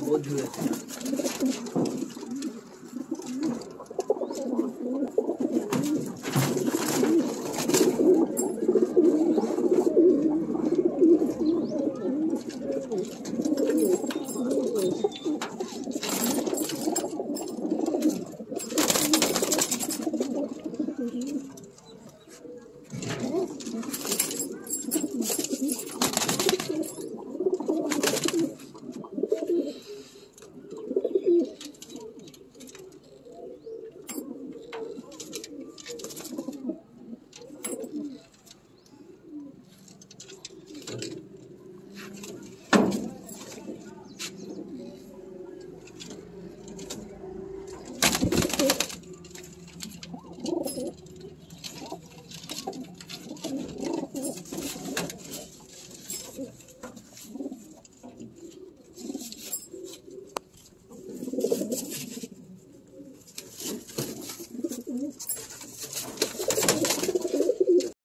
acabou de ver. Thank